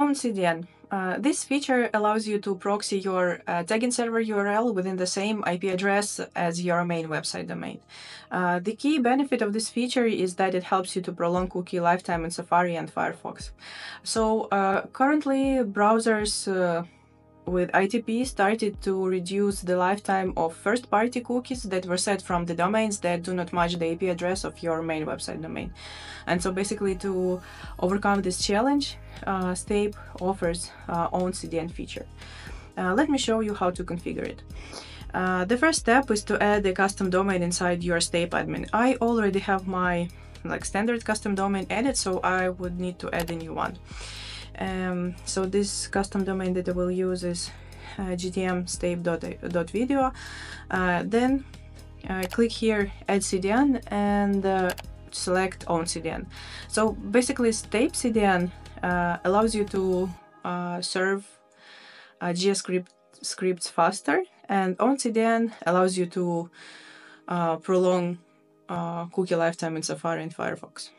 Own CDN. Uh, this feature allows you to proxy your uh, tagging server URL within the same IP address as your main website domain. Uh, the key benefit of this feature is that it helps you to prolong cookie lifetime in Safari and Firefox. So uh, currently browsers uh, with ITP started to reduce the lifetime of first-party cookies that were set from the domains that do not match the IP address of your main website domain. And so basically to overcome this challenge, uh, Stape offers uh, own CDN feature. Uh, let me show you how to configure it. Uh, the first step is to add a custom domain inside your Stape admin. I already have my like standard custom domain added, so I would need to add a new one. Um, so this custom domain that I will use is uh. Uh, then uh, click here add CDN and uh, select own CDN. So basically Stape CDN uh, allows you to uh, serve GScript scripts faster and own CDN allows you to prolong cookie lifetime in Safari and Firefox.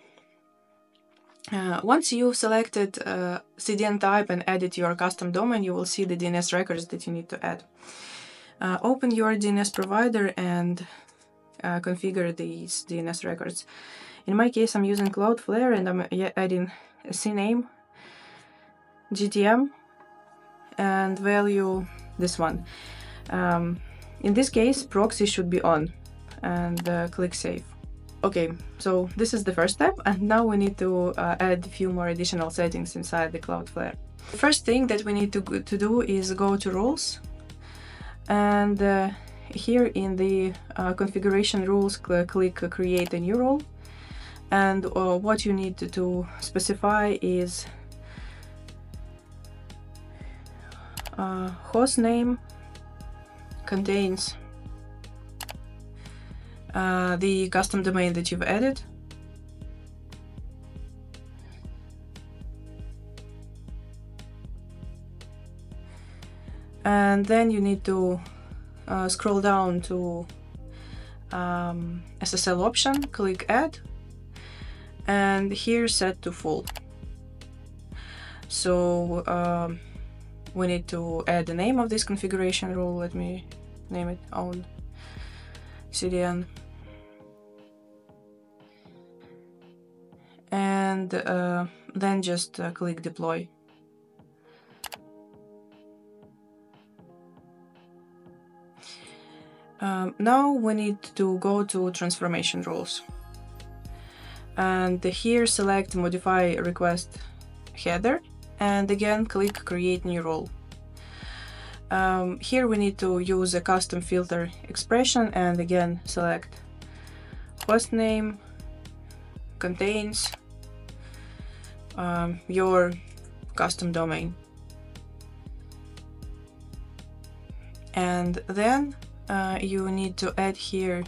Uh, once you've selected uh, CDN type and added your custom domain, you will see the DNS records that you need to add. Uh, open your DNS provider and uh, configure these DNS records. In my case, I'm using Cloudflare and I'm adding a CNAME, GTM, and value this one. Um, in this case, proxy should be on and uh, click Save. Okay, so this is the first step and now we need to uh, add a few more additional settings inside the Cloudflare. The first thing that we need to, to do is go to rules and uh, here in the uh, configuration rules cl click create a new role and uh, what you need to specify is uh, host name contains uh, the custom domain that you've added. And then you need to uh, scroll down to um, SSL option, click add, and here set to full. So um, we need to add the name of this configuration rule. Let me name it own CDN. And uh, then just uh, click deploy. Um, now we need to go to transformation rules. And here select modify request header and again click create new role. Um, here we need to use a custom filter expression and again select host name contains um, your custom domain. And then uh, you need to add here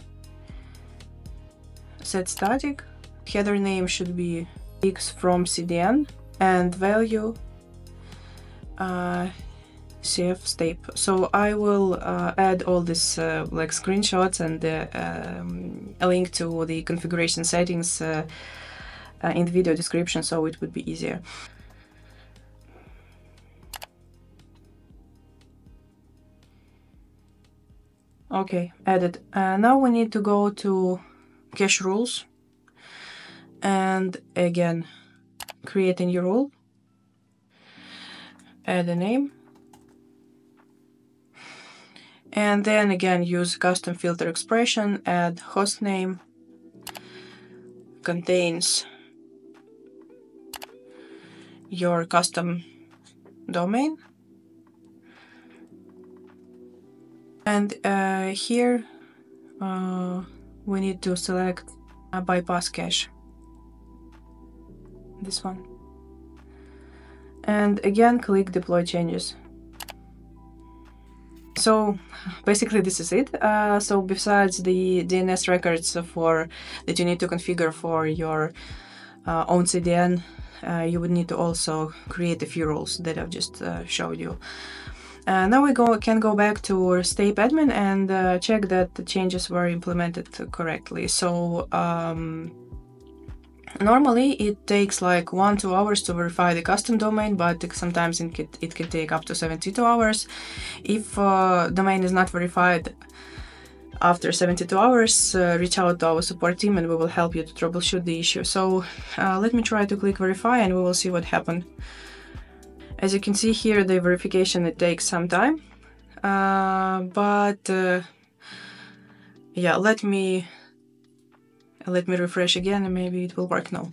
set static. Header name should be x from CDN and value uh, CF Stape. So I will uh, add all this uh, like screenshots and um, a link to the configuration settings uh, in the video description so it would be easier. Okay, added. Uh, now we need to go to cache rules and again create a new rule, add a name and then again use custom filter expression, add hostname contains your custom domain. And uh, here uh, we need to select a bypass cache. This one. And again click deploy changes. So basically this is it. Uh, so besides the DNS records for that you need to configure for your uh, own CDN, you would need to also create a few rules that I've just uh, showed you. Uh, now we go can go back to our Stape admin and uh, check that the changes were implemented correctly. So um, Normally, it takes like one two hours to verify the custom domain, but sometimes it can, it can take up to 72 hours. If uh, domain is not verified after 72 hours, uh, reach out to our support team and we will help you to troubleshoot the issue. So uh, let me try to click verify and we will see what happened. As you can see here, the verification it takes some time, uh, but uh, yeah, let me let me refresh again and maybe it will work now.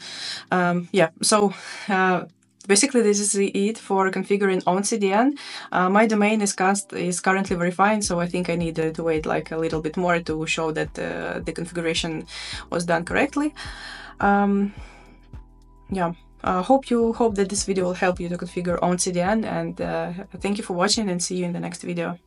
Um, yeah, so uh, basically this is it for configuring own CDN. Uh, my domain is, cast, is currently verifying, so I think I need to wait like a little bit more to show that uh, the configuration was done correctly. Um, yeah. Uh, hope you hope that this video will help you to configure own CDN and uh, thank you for watching and see you in the next video.